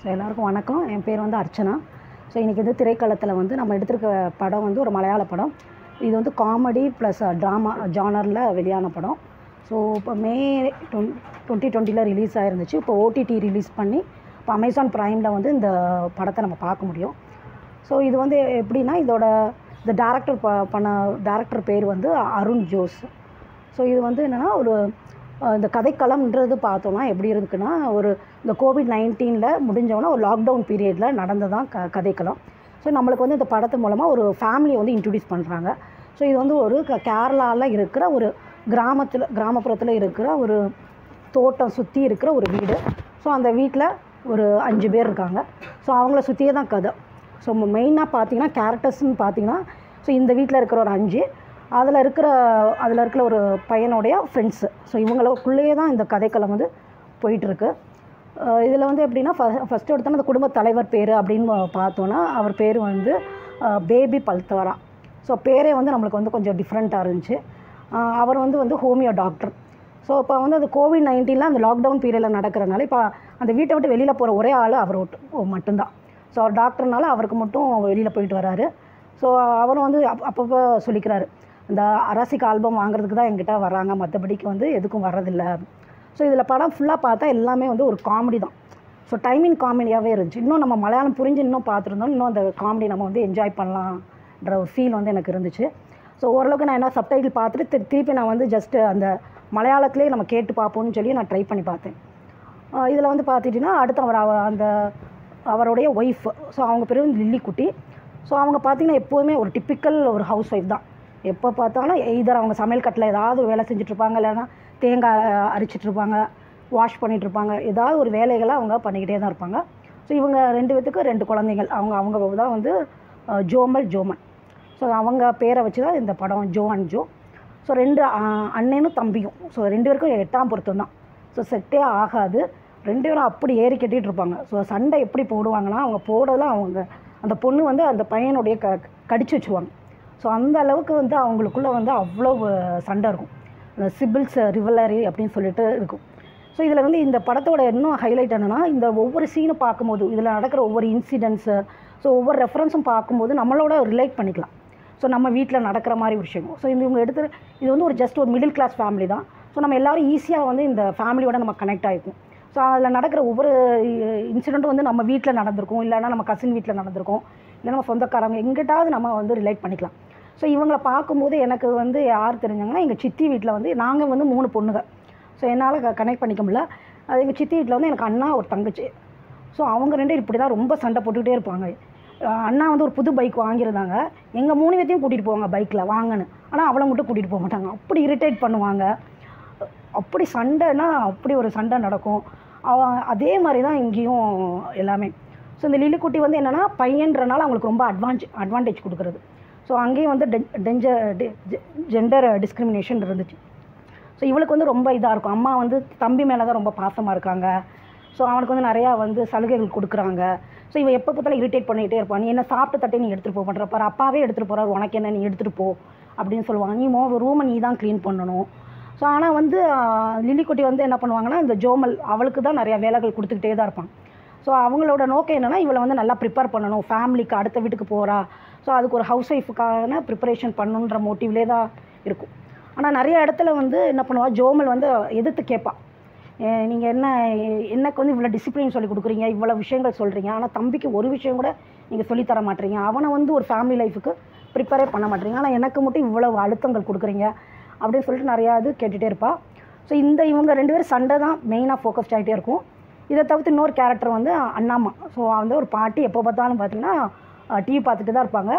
So எல்லாருக்கும் வணக்கம். என் பேர் வந்து அர்ச்சனா. ஸோ இன்றைக்கி வந்து திரைக்களத்தில் வந்து நம்ம எடுத்திருக்க படம் வந்து ஒரு மலையாள படம். இது வந்து காமெடி ப்ளஸ் ட்ராமா ஜானரில் வெளியான படம். ஸோ இப்போ மே டொன் டுவெண்ட்டி டுவெண்ட்டியில் ரிலீஸ் ஆயிருந்துச்சு. இப்போ ஓடிடி ரிலீஸ் பண்ணி இப்போ அமேசான் ப்ரைமில் வந்து இந்த படத்தை நம்ம பார்க்க முடியும். ஸோ இது வந்து எப்படின்னா இதோட இந்த டேரக்டர் ப பண்ண டேரக்டர் பேர் வந்து அருண் ஜோஸ். ஸோ இது வந்து என்னென்னா ஒரு இந்த கதைக்களம்ன்றது பார்த்தோம்னா எப்படி இருக்குன்னா ஒரு இந்த கோவிட் நைன்டீனில் முடிஞ்சவொன்னே ஒரு லாக்டவுன் பீரியடில் நடந்ததான் க கதைக்களம். ஸோ நம்மளுக்கு வந்து இந்த படத்து மூலமாக ஒரு ஃபேமிலியை வந்து இன்ட்ரடியூஸ் பண்ணுறாங்க ஸோ இது வந்து ஒரு க கேரளாவில் இருக்கிற ஒரு கிராமத்தில் கிராமப்புறத்தில் இருக்கிற ஒரு தோட்டம் சுற்றி இருக்கிற ஒரு வீடு. ஸோ அந்த வீட்டில் ஒரு அஞ்சு பேர் இருக்காங்க. ஸோ அவங்கள சுற்றியே தான் கதை. ஸோ மெயினாக பார்த்தீங்கன்னா கேரக்டர்ஸ்னு பார்த்தீங்கன்னா ஸோ இந்த வீட்டில் இருக்கிற ஒரு அஞ்சு. அதில் இருக்கிற அதில் இருக்கிற ஒரு பையனுடைய ஃப்ரெண்ட்ஸு ஸோ இவங்களுக்குள்ளேயே தான் இந்த கதைக்களம் வந்து போயிட்டுருக்கு. இதில் வந்து எப்படின்னா ஃபஸ்ட்டு எடுத்தோன்னா அந்த குடும்ப தலைவர் பேர் அப்படின்னு பார்த்தோன்னா அவர் பேர் வந்து பேபி பல்தவரா. ஸோ பேரே வந்து நம்மளுக்கு வந்து கொஞ்சம் டிஃப்ரெண்ட்டாக இருந்துச்சு. அவர் வந்து வந்து ஹோமியோ டாக்டர். ஸோ இப்போ வந்து அந்த கோவிட் நைன்டீனில் அந்த லாக்டவுன் பீரியடில் நடக்கிறனால இப்போ அந்த வீட்டை விட்டு வெளியில் போகிற ஒரே ஆள் அவர் மட்டும்தான். ஸோ அவர் டாக்டர்னால அவருக்கு மட்டும் வெளியில் போயிட்டு வராரு. ஸோ அவரும் வந்து அப் அப்பப்போ சொல்லிக்கிறாரு. இந்த அரசிக்கு ஆல்பம் வாங்குறதுக்கு தான் எங்கிட்ட வராங்க. மற்றபடிக்கு வந்து எதுக்கும் வர்றதில்ல. ஸோ இதில் படம் ஃபுல்லாக பார்த்தா எல்லாமே வந்து ஒரு காமெடி தான். ஸோ டைமிங் காமெடியாகவே இருந்துச்சு. இன்னும் நம்ம மலையாளம் புரிஞ்சு இன்னும் பார்த்துருந்தோம். இன்னும் அந்த காமெடி நம்ம வந்து என்ஜாய் பண்ணலான்ற ஒரு ஃபீல் வந்து எனக்கு இருந்துச்சு. ஸோ ஓரளவுக்கு நான் என்ன சப்டைட்டில் பார்த்துட்டு திரு- திருப்பி நான் வந்து ஜஸ்ட்டு அந்த மலையாளத்துலேயே நம்ம கேட்டு பார்ப்போம்னு சொல்லி நான் ட்ரை பண்ணி பார்த்தேன். இதில் வந்து பார்த்துட்டிங்கன்னா அடுத்து அவர் அந்த அவருடைய ஒய்ஃப் ஸோ அவங்க பேர் வந்து லில்லி குட்டி ஸோ அவங்க பார்த்திங்கன்னா எப்போவுமே ஒரு டிப்பிக்கல் ஒரு ஹவுஸ் ஒய்ஃப் தான். எப்போ பார்த்தாலும் எய்தர் அவங்க சமையல் கட்டில் ஏதாவது ஒரு வேலை செஞ்சுட்ருப்பாங்க இல்லைன்னா தேங்காய் அரிச்சிட்ருப்பாங்க வாஷ் பண்ணிகிட்ருப்பாங்க ஏதாவது ஒரு வேலைகளை அவங்க பண்ணிக்கிட்டே தான் இருப்பாங்க. ஸோ இவங்க ரெண்டு பேத்துக்கு ரெண்டு குழந்தைகள். அவங்க அவங்க தான் வந்து ஜோமல் ஜோமன். ஸோ அவங்க பேரை வச்சு தான் இந்த படம் ஜோ அண்ட் ஜோ. ஸோ ரெண்டு அண்ணனும் தம்பியும். ஸோ ரெண்டு பேருக்கும் எட்டாம் பொருத்தம் தான். ஸோ செட்டே ஆகாது. ரெண்டு பேரும் அப்படி ஏறி கட்டிகிட்டு இருப்பாங்க ஸோ சண்டை எப்படி போடுவாங்கன்னா அவங்க போடலாம் அவங்க அந்த பொண்ணு வந்து அந்த பையனுடைய க கடிச்சு வச்சுருவாங்க. ஸோ அந்த அளவுக்கு வந்து அவங்களுக்குள்ளே வந்து அவ்வளோ சண்டை இருக்கும். சிபில்ஸ் ரிவலரி அப்படின்னு சொல்லிட்டு இருக்கும். ஸோ இதில் வந்து இந்த படத்தோட இன்னும் ஹைலைட் என்னென்னா இந்த ஒவ்வொரு சீனும் பார்க்கும்போது இதில் நடக்கிற ஒவ்வொரு இன்சிடென்ட்ஸு ஸோ ஒவ்வொரு ரெஃபரன்ஸும் பார்க்கும்போது நம்மளோட ரிலேட் பண்ணிக்கலாம். ஸோ நம்ம வீட்டில் நடக்கிற மாதிரி விஷயம் ஸோ இந்த இவங்க எடுத்து இது வந்து ஒரு ஜஸ்ட் ஒரு மிடில் கிளாஸ் ஃபேமிலி தான். ஸோ நம்ம எல்லாரும் ஈஸியாக வந்து இந்த ஃபேமிலியோட நம்ம கனெக்ட் ஆகிக்கும் ஸோ அதில் நடக்கிற ஒவ்வொரு இன்சிடெண்ட்டும் வந்து நம்ம வீட்டில் நடந்திருக்கும். இல்லைன்னா நம்ம கசின் வீட்டில் நடந்திருக்கும். இல்லை நம்ம சொந்தக்காரங்க எங்கிட்டாவது நம்ம வந்து ரிலேட் பண்ணிக்கலாம். ஸோ இவங்களை பார்க்கும்போது எனக்கு வந்து யார் தெரிஞ்சாங்கன்னா எங்கள் சித்தி வீட்டில் வந்து நாங்கள் வந்து மூணு பொண்ணுங்க. ஸோ என்னால் கனெக்ட் பண்ணிக்க முடியல. அது எங்கள் சித்தி வீட்டில் வந்து எனக்கு அண்ணா ஒரு தங்கச்சி. ஸோ அவங்க ரெண்டு இப்படி தான் ரொம்ப சண்டை போட்டுக்கிட்டே இருப்பாங்க. அண்ணா வந்து ஒரு புது பைக் வாங்கியிருந்தாங்க. எங்கள் மூணு பேர்த்தையும் கூட்டிகிட்டு போவாங்க பைக்கில் வாங்கன்னு. ஆனால் அவளை மட்டும் கூட்டிகிட்டு போக மாட்டாங்க. அப்படி இரிட்டேட் பண்ணுவாங்க. அப்படி சண்டைனா அப்படி ஒரு சண்டை நடக்கும். அவ அதே மாதிரி தான் இங்கேயும் எல்லாமே. ஸோ இந்த லில்லிக்குட்டி வந்து என்னென்னா பையன்றனால அவங்களுக்கு ரொம்ப அட்வான்ஸ் அட்வான்டேஜ் கொடுக்குறது. ஸோ அங்கேயும் வந்து டெஞ்சர் ஜெண்டர் டிஸ்கிரிமினேஷன் இருந்துச்சு. ஸோ இவளுக்கு வந்து ரொம்ப இதாக இருக்கும். அம்மா வந்து தம்பி மேலே தான் ரொம்ப பாசமாக இருக்காங்க. ஸோ அவனுக்கு வந்து நிறையா வந்து சலுகைகள் கொடுக்குறாங்க. ஸோ இவன் எப்போ பார்த்தாலும் இரிட்டேட் பண்ணிகிட்டே இருப்பான் நீ என்ன சாப்பிட்டு தட்டை நீ எடுத்துகிட்டு போக பண்ணுறப்பார் அப்பாவே எடுத்துகிட்டு போகிறார் உனக்கு என்ன? நீ எடுத்துகிட்டு போ அப்படின்னு சொல்லுவாங்க. நீ மோ ரூமை நீ தான் க்ளீன் பண்ணணும். ஸோ ஆனால் வந்து லில்லிக்குட்டி வந்து என்ன பண்ணுவாங்கன்னா இந்த ஜோமல் அவளுக்கு தான் நிறையா வேலைகள் கொடுத்துக்கிட்டே தான் இருப்பான். ஸோ அவங்களோட நோக்கம் என்னென்னா இவளை வந்து நல்லா ப்ரிப்பேர் பண்ணணும். ஃபேமிலிக்கு அடுத்த வீட்டுக்கு போகிறா ஸோ அதுக்கு ஒரு ஹவுஸ் ஒய்ஃபுக்கான ப்ரிப்பரேஷன் பண்ணணுன்ற மோட்டிவ்லே தான் இருக்கும். ஆனால் நிறைய இடத்துல வந்து என்ன பண்ணுவாள் ஜோமல் வந்து எதிர்த்து கேட்பா. நீங்கள் என்ன எனக்கு வந்து இவ்வளோ டிசிப்ளின் சொல்லி கொடுக்குறீங்க? இவ்வளோ விஷயங்கள் சொல்கிறீங்க ஆனால் தம்பிக்கு ஒரு விஷயம் கூட நீங்கள் சொல்லித்தர மாட்டீங்க. அவனை வந்து ஒரு ஃபேமிலி லைஃபுக்கு ப்ரிப்பேரே பண்ண மாட்டீங்க. ஆனால் எனக்கு மட்டும் இவ்வளோ அழுத்தங்கள் கொடுக்குறீங்க. அப்படின்னு சொல்லிட்டு நிறையா இது கேட்டுகிட்டே இருப்பாள் ஸோ இந்த இவங்க ரெண்டு பேரும் சண்டை தான் மெயினாக ஃபோக்கஸ்ட் ஆகிட்டே இருக்கும். இதை தவிர்த்து இன்னொரு கேரக்டர் வந்து அண்ணாமா ஸோ வந்து ஒரு பாட்டி எப்போ பார்த்தாலும் பார்த்தீங்கன்னா டிவி பார்த்துட்டு தான் இருப்பாங்க.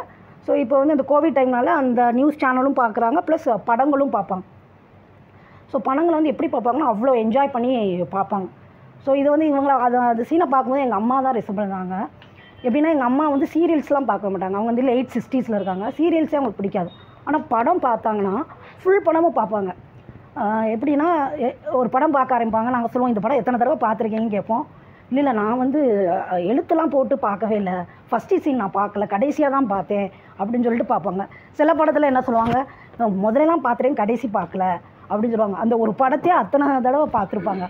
ஸோ இப்போ வந்து இந்த கோவிட் டைம்னால அந்த நியூஸ் சேனலும் பார்க்குறாங்க ப்ளஸ் படங்களும் பார்ப்பாங்க. ஸோ படங்களை வந்து எப்படி பார்ப்பாங்கன்னா அவ்வளோ என்ஜாய் பண்ணி பார்ப்பாங்க. ஸோ இது வந்து இவங்கள அது அது சீனை பார்க்கும்போது எங்கள் அம்மா தான் ரிசீவ் இருந்தாங்க எப்படின்னா எங்கள் அம்மா வந்து சீரியல்ஸ்லாம் பார்க்க மாட்டாங்க. அவங்க வந்து எயிட் சிக்ஸ்டீஸில் இருக்காங்க. சீரியல்ஸே அவங்களுக்கு பிடிக்காது. ஆனால் படம் பார்த்தாங்கன்னா ஃபுல் படமும் பார்ப்பாங்க. எப்படின்னா ஒரு படம் பார்க்க ஆரம்பிப்பாங்க. நாங்கள் சொல்லுவோம் இந்த படம் எத்தனை தடவை பார்த்துருக்கீங்கன்னு கேட்போம். இல்லை இல்லை நான் வந்து எழுத்துலாம் போட்டு பார்க்கவே இல்லை. ஃபஸ்ட்டு சீன் நான் பார்க்கல. கடைசியாக தான் பார்த்தேன் அப்படின்னு சொல்லிட்டு பார்ப்பாங்க. சில படத்தில் என்ன சொல்லுவாங்க? "நான் முதல்லலாம் பார்த்துட்டேன் கடைசி பார்க்கல. அப்படின்னு சொல்லுவாங்க. அந்த ஒரு படத்தையே அத்தனை தடவை பார்த்துருப்பாங்க.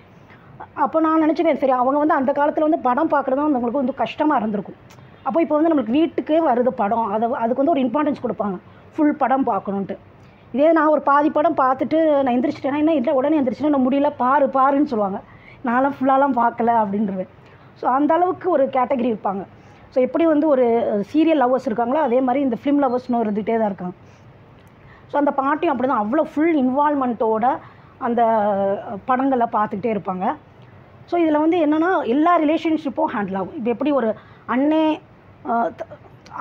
அப்போ நான் நினச்சிட்டேன் சரி அவங்க வந்து அந்த காலத்தில் வந்து படம் பார்க்குறது வந்து அவங்களுக்கு வந்து கஷ்டமாக இருந்திருக்கும். அப்போ இப்போ வந்து நம்மளுக்கு வீட்டுக்கே வருது படம். அதை அதுக்கு வந்து ஒரு இம்பார்ட்டன்ஸ் கொடுப்பாங்க. ஃபுல் படம் பார்க்கணுன்ட்டு. இதே நான் ஒரு பாதி படம் பார்த்துட்டு நான் எந்திரிச்சிட்டேன்னா என்ன இல்லை உடனே எந்திரிச்சிட்டேன் நான் முடியல பாரு பாருன்னு சொல்லுவாங்க. நான்லாம் ஃபுல்லாலாம் பார்க்கல அப்படின்றவேன். ஸோ அந்த அளவுக்கு ஒரு கேட்டகரி இருப்பாங்க. ஸோ எப்படி வந்து ஒரு சீரியல் லவ்வர்ஸ் இருக்காங்களோ அதே மாதிரி இந்த ஃபிலிம் லவ்வர்ஸ்னு இருந்துகிட்டே தான் இருக்காங்க. ஸோ அந்த பாட்டியும் அப்படி தான் அவ்வளோ ஃபுல் இன்வால்மெண்ட்டோட அந்த படங்களை பார்த்துக்கிட்டே இருப்பாங்க. ஸோ இதில் வந்து என்னென்னா எல்லா ரிலேஷன்ஷிப்பும் ஹேண்டில் ஆகும். இப்போ எப்படி ஒரு அண்ணே த-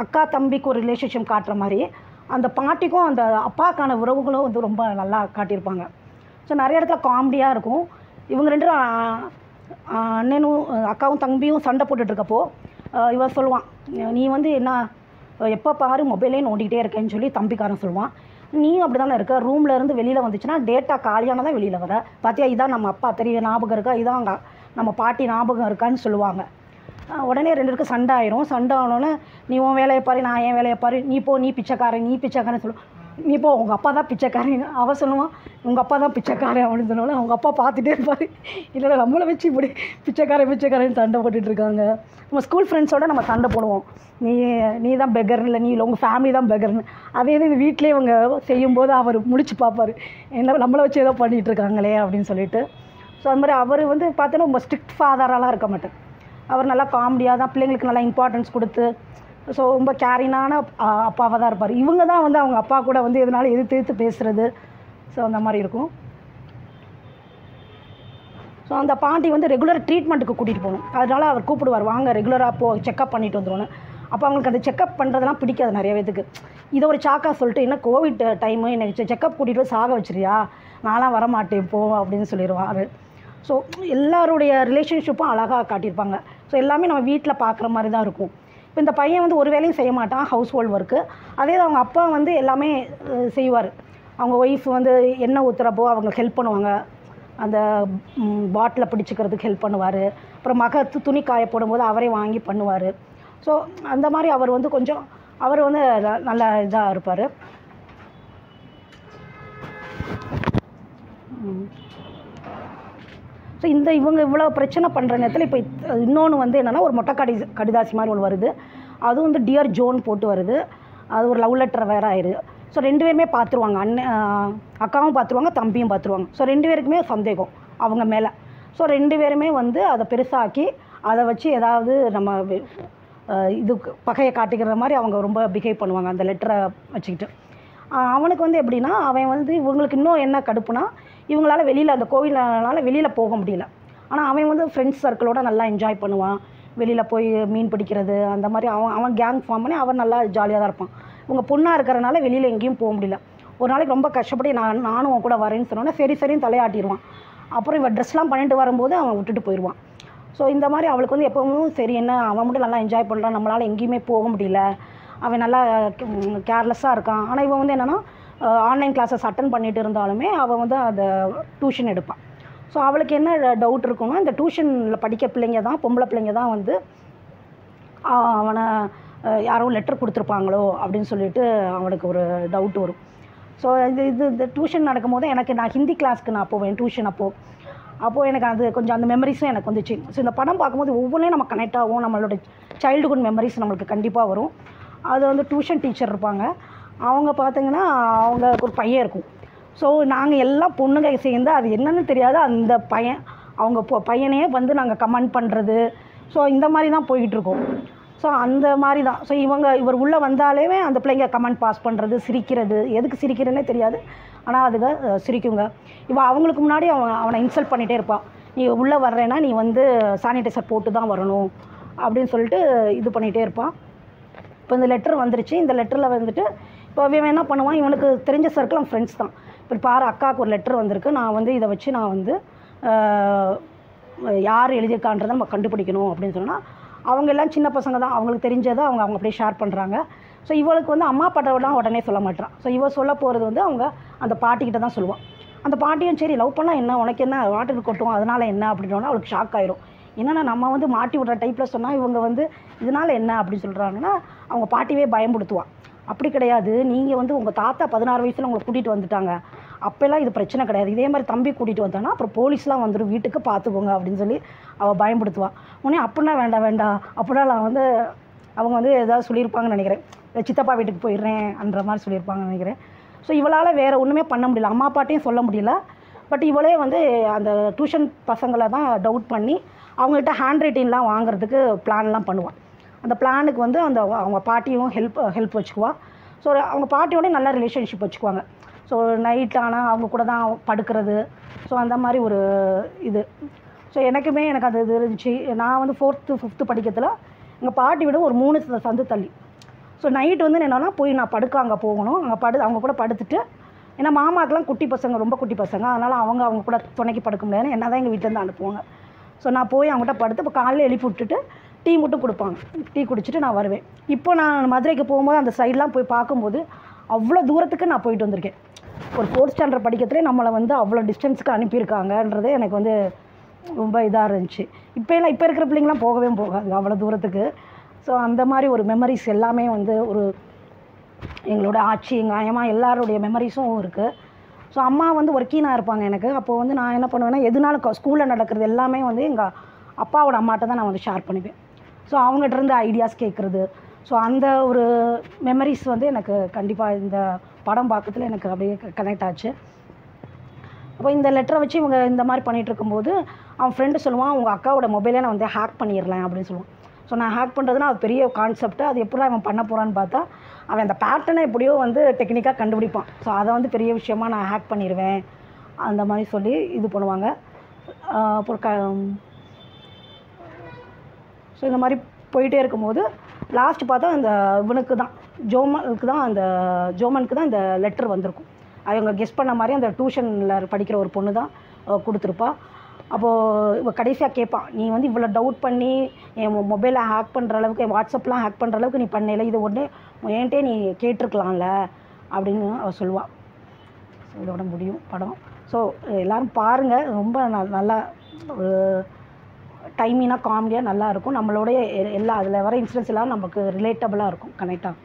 அக்கா தம்பிக்கு ஒரு ரிலேஷன்ஷிப் காட்டுற மாதிரி அந்த பாட்டிக்கும் அந்த அப்பாக்கான உறவுகளும் வந்து ரொம்ப நல்லா காட்டியிருப்பாங்க. ஸோ நிறைய இடத்துல காமெடியாக இருக்கும். இவங்க ரெண்டு அண்ணனும் அக்காவும் தம்பியும் சண்டை போட்டுட்ருக்கப்போ இவன் சொல்லுவான் நீ வந்து என்ன எப்போ பாரு மொபைலே நோண்டிக்கிட்டே இருக்கேன்னு சொல்லி தம்பிக்காரன் சொல்லுவான். நீயும் அப்படி தானே இருக்க? ரூமில் இருந்து வெளியில் வந்துச்சுன்னா டேட்டா காலியானதான் வெளியில் வர? பார்த்தியா இதான் நம்ம அப்பா தெரிய ஞாபகம் இருக்கா? இதான் நம்ம பாட்டி ஞாபகம் இருக்கான்னு சொல்லுவாங்க. உடனே ரெண்டு பேருக்கும் சண்டை ஆயிரும். சண்டை ஆனோடனே நீ உன் வேலையை பாரு நான் என் வேலையை பாரு. நீ போ நீ பிச்சைக்காரன் நீ பிச்சைக்காரன் சொல்லுவோம் நீ போ உங்கள் அப்பா தான் பிச்சைக்காரன். அவ சொல்லுவான் உங்கள் அப்பா தான் பிச்சைக்காரன் அப்படின்னு சொன்னோன்னே அவங்க அப்பா பார்த்துட்டே இருப்பார். இல்லை நம்மளை வச்சு இப்படி பிச்சைக்காரன் பிச்சைக்காரன் சண்டை போட்டுட்டு இருக்காங்க. நம்ம ஸ்கூல் ஃப்ரெண்ட்ஸோட நம்ம சண்டை போடுவோம். நீ நீ தான் பெகர் இல்லை நீ இல்லை உங்கள் ஃபேமிலி தான் பெகர்னு அதே இது வீட்டிலே இவங்க செய்யும்போது அவர் முடிச்சு பார்ப்பார். என்ன நம்மளை வச்சு ஏதோ பண்ணிகிட்டு இருக்காங்களே அப்படின்னு சொல்லிட்டு. ஸோ அது மாதிரி அவர் வந்து பார்த்தோன்னா ரொம்ப ஸ்ட்ரிக்ட் ஃபாதராலாம் இருக்க மாட்டேன் அவர் நல்லா காமெடியாக தான் பிள்ளைங்களுக்கு நல்லா இம்பார்ட்டன்ஸ் கொடுத்து ஸோ ரொம்ப கேரிங்கான அப்பாவாக தான் இருப்பார். இவங்க தான் வந்து அவங்க அப்பா கூட வந்து எதனால எதிர்த்து எதிர்த்து பேசுகிறது ஸோ அந்த மாதிரி இருக்கும். ஸோ அந்த பாண்டி வந்து ரெகுலர் ட்ரீட்மெண்ட்டுக்கு கூட்டிகிட்டு போகணும். அதனால அவர் கூப்பிடுவார் வாங்க ரெகுலராக போ செக்கப் பண்ணிட்டு வந்துடுவோன்னு அப்போ அவங்களுக்கு அந்த செக்கப் பண்ணுறதெல்லாம் பிடிக்காது நிறைய பேத்துக்கு. இதை ஒரு சாக்கா சொல்லிட்டு என்ன கோவிட் டைமு எனக்கு செக்கப் கூட்டிகிட்டு போய் சாக வச்சிரியா நான்லாம் வரமாட்டேன் போ அப்படின்னு சொல்லிடுவார். ஸோ எல்லாருடைய ரிலேஷன்ஷிப்பும் அழகாக காட்டியிருப்பாங்க. ஸோ எல்லாமே நம்ம வீட்டில் பார்க்குற மாதிரி தான் இருக்கும். இப்போ இந்த பையன் வந்து ஒரு வேலையும் செய்ய மாட்டான் ஹவுஸ் ஹோல்ட் ஒர்க்கு அதே அவங்க அப்பா வந்து எல்லாமே செய்வார். அவங்க ஒய்ஃப் வந்து என்ன ஊற்றுறப்போ அவங்க ஹெல்ப் பண்ணுவாங்க. அந்த பாட்டில் பிடிச்சிக்கிறதுக்கு ஹெல்ப் பண்ணுவார். அப்புறம் மக துணி காய போடும்போது அவரே வாங்கி பண்ணுவார். ஸோ அந்த மாதிரி அவர் வந்து கொஞ்சம் அவர் வந்து ந- நல்ல இதாக இருப்பார். ஸோ இந்த இவங்க இவ்வளோ பிரச்சனை பண்ணுற நேரத்தில் இப்போ இன்னொன்று வந்து என்னென்னா ஒரு மொட்டை கடி கடிதாசி மாதிரி ஒன்று வருது. அதுவும் வந்து டியர் ஜோன் போட்டு வருது. அது ஒரு லவ் லெட்டர் வேறு ஆயிடுது ஸோ ரெண்டு பேருமே பார்த்துருவாங்க அண்ணன் அக்காவும் பார்த்துருவாங்க தம்பியும் பார்த்துருவாங்க ஸோ ரெண்டு பேருக்குமே சந்தேகம் அவங்க மேலே. ஸோ ரெண்டு பேருமே வந்து அதை பெருசாக்கி அதை வச்சு ஏதாவது நம்ம இது பகையை காட்டிக்கிற மாதிரி அவங்க ரொம்ப பிஹேவ் பண்ணுவாங்க அந்த லெட்டரை வச்சுக்கிட்டு. அவனுக்கு வந்து எப்படின்னா அவன் வந்து இவங்களுக்கு இன்னும் என்ன கடுப்புனா இவங்களால் வெளியில் அந்த கோவிலனால வெளியில் போக முடியல. ஆனால் அவன் வந்து ஃப்ரெண்ட்ஸ் சர்க்கிளோட நல்லா என்ஜாய் பண்ணுவான். வெளியில் போய் மீன் பிடிக்கிறது அந்த மாதிரி அவன் அவன் கேங் ஃபார்ம் பண்ணி அவன் நல்லா ஜாலியாக தான் இருப்பான். இவங்க பொண்ணாக இருக்கிறனால வெளியில் எங்கேயும் போக முடியல. ஒரு நாளைக்கு ரொம்ப கஷ்டப்பட்டு நான் நானும் உன் கூட வரேன்னு சொன்னோன்னே சரி சரின்னு தலையாட்டிடுவான் அப்புறம் இவன் ட்ரெஸ்லாம் பண்ணிட்டு வரும்போது அவன் விட்டுட்டு போயிடுவான் ஸோ இந்த மாதிரி அவளுக்கு வந்து எப்பவும் சரி என்ன அவன் மட்டும் நல்லா என்ஜாய் பண்ணுறான் நம்மளால் எங்கேயுமே போக முடியல. அவன் நல்லா கேர்லெஸ்ஸாக இருக்கான். ஆனால் இவன் வந்து என்னென்னா ஆன்லைன் கிளாஸஸ் அட்டன் பண்ணிட்டு இருந்தாலுமே அவன் வந்து அதை டியூஷன் எடுப்பான் ஸோ அவளுக்கு என்ன டவுட் இருக்குன்னா இந்த டியூஷனில் படிக்க பிள்ளைங்க தான் பொம்பளை பிள்ளைங்க தான் வந்து அவனை யாரோ லெட்டர் கொடுத்துருப்பாங்களோ அப்படின்னு சொல்லிட்டு அவனுக்கு ஒரு டவுட் வரும். ஸோ இது இது இந்த டியூஷன் நடக்கும்போது எனக்கு நான் ஹிந்தி கிளாஸ்க்கு நான் போவேன் டியூஷன் அப்போது அப்போது எனக்கு அது கொஞ்சம் அந்த மெமரிஸும் எனக்கு வந்துச்சு. ஸோ இந்த படம் பார்க்கும்போது ஒவ்வொன்றையும் நம்ம கனெக்ட் ஆகும். நம்மளோட சைல்டுஹுட் மெமரிஸ் நம்மளுக்கு கண்டிப்பாக வரும். அது வந்து டியூஷன் டீச்சர் இருப்பாங்க. அவங்க பார்த்தீங்கன்னா அவங்களுக்கு ஒரு பையன் இருக்கும். ஸோ நாங்கள் எல்லாம் பொண்ணுங்க சேர்ந்து அது என்னென்னு தெரியாது அந்த பையன் அவங்க பொ- பையனையே வந்து நாங்கள் கமெண்ட் பண்ணுறது ஸோ இந்த மாதிரி தான் போயிட்டுருக்கோம். ஸோ அந்த மாதிரி தான் ஸோ இவங்க இவர் உள்ளே வந்தாலேவே அந்த பிள்ளைங்க கமெண்ட் பாஸ் பண்ணுறது சிரிக்கிறது. எதுக்கு சிரிக்கிறதுனே தெரியாது. ஆனால் அதுங்க சிரிக்குங்க. இவன் அவங்களுக்கு முன்னாடி அவன் அவனை இன்சல்ட் பண்ணிகிட்டே இருப்பான் நீ உள்ளே வர்றேன்னா நீ வந்து சானிடைசர் போட்டு தான் வரணும் அப்படின்னு சொல்லிட்டு இது பண்ணிகிட்டே இருப்பான் இப்போ இந்த லெட்டர் வந்துருச்சு. இந்த லெட்டரில் வந்துட்டு இப்போ இவன் என்ன பண்ணுவான்? இவனுக்கு தெரிஞ்ச சர்க்கிள் அவன் ஃப்ரெண்ட்ஸ் தான். இப்போ பாரு அக்காவுக்கு ஒரு லெட்டர் வந்திருக்கு. நான் வந்து இதை வச்சு நான் வந்து யார் எழுதியிருக்கான்றதை நம்ம கண்டுபிடிக்கணும் அப்படின்னு சொன்னால் அவங்க எல்லாம் சின்ன பசங்க தான். அவங்களுக்கு தெரிஞ்சதை அவங்க அவங்க அப்படியே ஷேர் பண்ணுறாங்க ஸோ இவளுக்கு வந்து அம்மா அப்பாட்டெல்லாம் உடனே சொல்ல மாட்டான் ஸோ இவ சொல்ல போகிறது வந்து அவங்க அந்த பாட்டிக்கிட்ட தான் சொல்லுவான். அந்த பாட்டியும் சரி லவ் பண்ணால் என்ன? உனக்கு என்ன? வாட்டர் கொட்டும். அதனால என்ன? அப்படின்னா அவளுக்கு ஷாக் ஆயிரும். என்னென்னா நம்ம வந்து மாட்டி விட்ற டைப்பில் சொன்னால் இவங்க வந்து இதனால் என்ன? அப்படின்னு சொல்கிறாங்கன்னா அவங்க பாட்டியே பயம்படுத்துவான் அப்படி கிடையாது. நீங்கள் வந்து உங்கள் தாத்தா பதினாறு வயசில் உங்களை கூட்டிகிட்டு வந்துட்டாங்க. அப்போல்லாம் இது பிரச்சனை கிடையாது. இதே மாதிரி தம்பி கூட்டிகிட்டு வந்தானா அப்புறம் போலீஸ்லாம் வந்துடும் வீட்டுக்கு பார்த்துக்கோங்க அப்படின்னு சொல்லி அவள் பயன்படுத்துவாள் உடனே அப்படின்னா வேண்டாம் வேண்டாம். அப்படின்னா நான் வந்து அவங்க வந்து ஏதாவது சொல்லியிருப்பாங்கன்னு நினைக்கிறேன். சித்தப்பா வீட்டுக்கு போயிடுறேன்ன்ற மாதிரி சொல்லியிருப்பாங்கன்னு நினைக்கிறேன். ஸோ இவளால் வேறு ஒன்றுமே பண்ண முடியல. அம்மா அப்பாட்டையும் சொல்ல முடியல. பட் இவளே வந்து அந்த டியூஷன் பசங்களை தான் டவுட் பண்ணி அவங்கள்ட்ட ஹேண்ட் ரைட்டிங்லாம் வாங்குறதுக்கு பிளான்லாம் பண்ணுவாள் அந்த பிளானுக்கு வந்து அந்த அவங்க பாட்டியும் ஹெல்ப் ஹெல்ப் வச்சுக்குவா. ஸோ அவங்க பாட்டியோட நல்ல ரிலேஷன்ஷிப் வச்சுக்குவாங்க. ஸோ நைட் ஆனால் அவங்க கூட தான் படுக்கிறது. ஸோ அந்த மாதிரி ஒரு இது. ஸோ எனக்குமே எனக்கு அது இது இருந்துச்சு நான் வந்து ஃபோர்த்து ஃபிஃப்த்து படிக்கிறதுல எங்கள் பாட்டி விட ஒரு மூணு ச- சந்து தள்ளி. ஸோ நைட் வந்து என்னென்னா போய் நான் படுக்க அங்கே போகணும். அங்கே படு அவங்க கூட படுத்துட்டு ஏன்னா மாமாக்கெலாம் குட்டி பசங்க ரொம்ப குட்டி பசங்க. அதனால் அவங்க அவங்க கூட துணைக்கு படுக்க முடியாதுன்னு என்ன தான் எங்கள் வீட்டிலேருந்து அனுப்புவாங்க. ஸோ நான் போய் அவங்ககிட்ட படுத்து இப்போ காலையில் எழுப்பி விட்டுட்டு டீ மட்டும் கொடுப்பாங்க. டீ குடிச்சிட்டு நான் வருவேன். இப்போ நான் மதுரைக்கு போகும்போது அந்த சைட்லாம் போய் பார்க்கும்போது அவ்வளோ தூரத்துக்கு நான் போயிட்டு வந்திருக்கேன். ஒரு ஃபோர்த் ஸ்டாண்டர்ட் படிக்கிறதுலே நம்மளை வந்து அவ்வளோ டிஸ்டன்ஸுக்கு அனுப்பியிருக்காங்கன்றது எனக்கு வந்து ரொம்ப இதாக இருந்துச்சு. இப்போ எல்லாம் இப்போ இருக்கிற பிள்ளைங்களாம் போகவே போகாது அவ்வளோ தூரத்துக்கு. ஸோ அந்த மாதிரி ஒரு மெமரிஸ் எல்லாமே வந்து ஒரு எங்களோட ஆட்சி எங்கள் எல்லாருடைய மெமரிஸும் இருக்குது ஸோ அம்மா வந்து ஒர்க்கீனாக இருப்பாங்க எனக்கு. அப்போ வந்து நான் என்ன பண்ணுவேன்னா எதுனாலும் ஸ்கூலில் நடக்கிறது எல்லாமே வந்து எங்கள் அப்பாவோட அம்மாட்ட தான் நான் வந்து ஷேர் பண்ணுவேன். ஸோ அவங்ககிட்ட இருந்து ஐடியாஸ் கேட்குறது ஸோ அந்த ஒரு மெமரிஸ் வந்து எனக்கு கண்டிப்பாக இந்த படம் பார்க்கறதுல எனக்கு அப்படியே கனெக்ட் ஆச்சு. அப்போ இந்த லெட்டரை வச்சு இவங்க இந்த மாதிரி பண்ணிகிட்டு இருக்கும்போது அவன் ஃப்ரெண்டு சொல்லுவான் உங்கள் அக்காவோட மொபைலை நான் வந்து ஹேக் பண்ணிடலாம் அப்படின்னு சொல்லுவான். ஸோ நான் ஹேக் பண்ணுறதுனா அது பெரிய கான்செப்ட் அது எப்படி அவன் பண்ண போகிறான்னு பார்த்தா அவன் அந்த பேட்டர்னை எப்படியோ வந்து டெக்னிக்காக கண்டுபிடிப்பான். ஸோ அதை வந்து பெரிய விஷயமா நான் ஹேக் பண்ணிடுவேன் அந்த மாதிரி சொல்லி இது பண்ணுவாங்க. அப்புறம் க ஸோ இந்த மாதிரி போயிட்டே இருக்கும்போது லாஸ்ட் பார்த்தா இந்த இவனுக்கு தான் ஜோமனுக்கு தான் அந்த ஜோமனுக்கு தான் இந்த லெட்டர் வந்திருக்கும். அவங்க கெஸ் பண்ண மாதிரி அந்த டியூஷனில் படிக்கிற ஒரு பொண்ணு தான் கொடுத்துருப்பா. அப்போது இவள் கடைசியாக கேட்பான் நீ வந்து இவ்வளோ டவுட் பண்ணி என் மொபைலை ஹேக் பண்ணுற அளவுக்கு என் வாட்ஸ்அப்லாம் ஹேக் பண்ணுற அளவுக்கு நீ பண்ணல இது ஒன்று என்கிட்டே நீ கேட்டிருக்கலாம்ல அப்படின்னு அவள் சொல்லுவாள் ஸோ இதோட முடியும் படம். ஸோ எல்லோரும் பாருங்கள் ரொம்ப நல்லா ஒரு டைமிங்காக காமெடியாக நல்லா இருக்கும் நம்மளுடைய எல்லா அதில் வர இன்சிடென்ட்ஸ் எல்லாம் நமக்கு ரிலேட்டபுளாக இருக்கும். கனெக்டாக